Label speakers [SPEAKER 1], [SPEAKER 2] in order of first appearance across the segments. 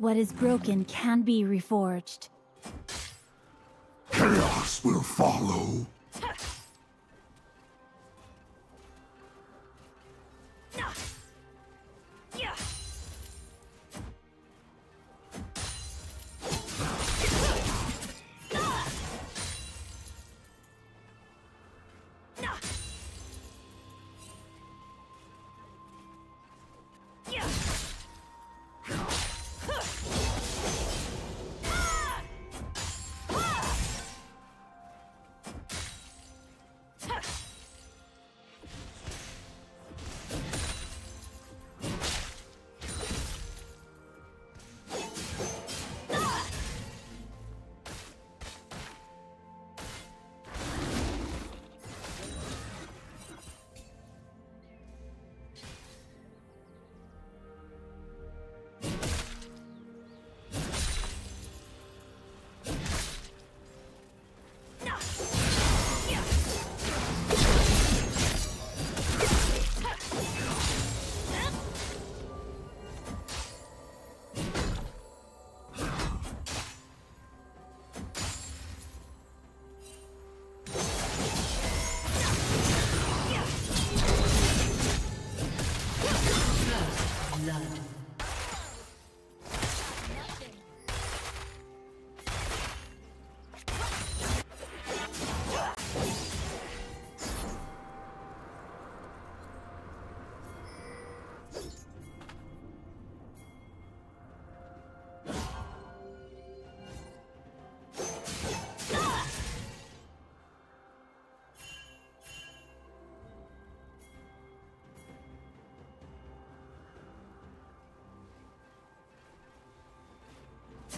[SPEAKER 1] What is broken can be reforged.
[SPEAKER 2] Chaos will follow.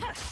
[SPEAKER 2] Huh.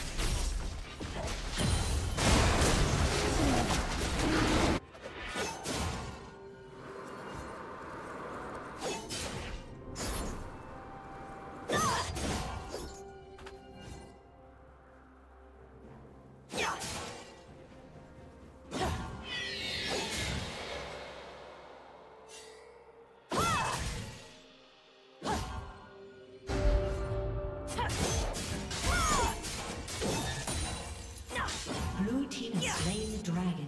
[SPEAKER 3] dragon.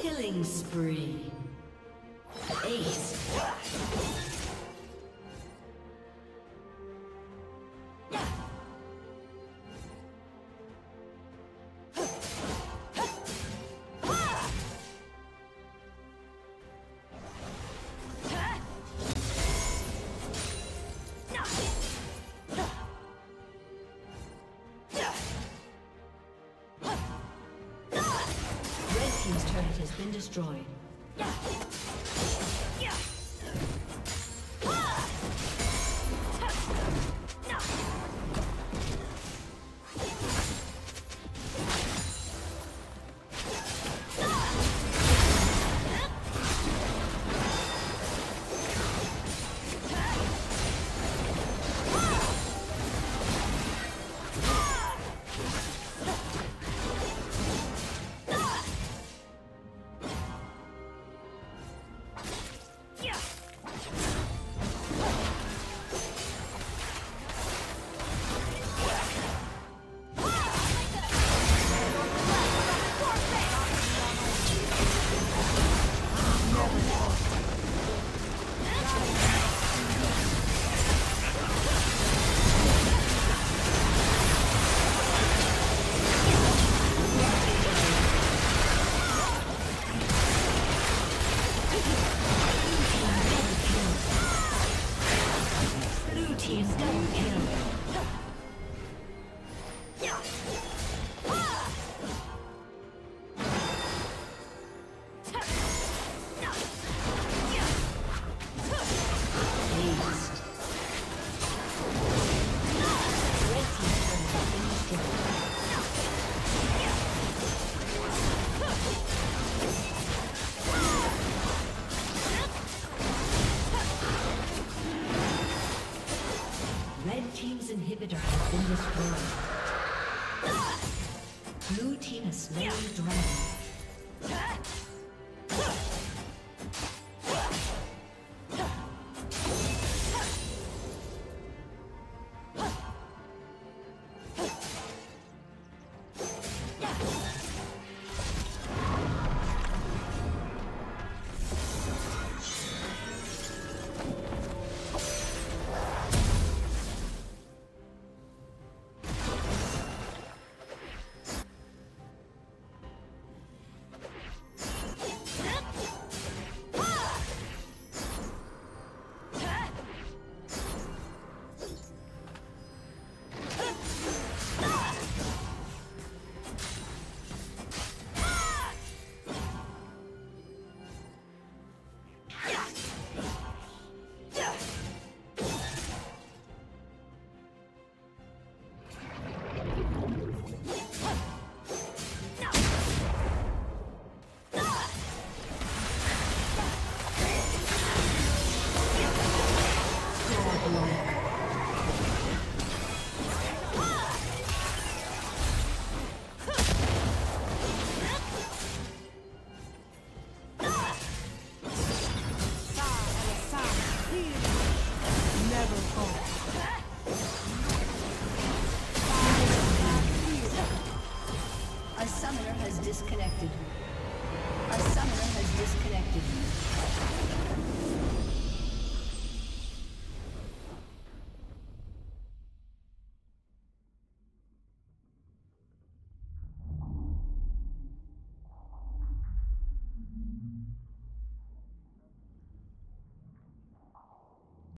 [SPEAKER 3] Killing spree. Ace.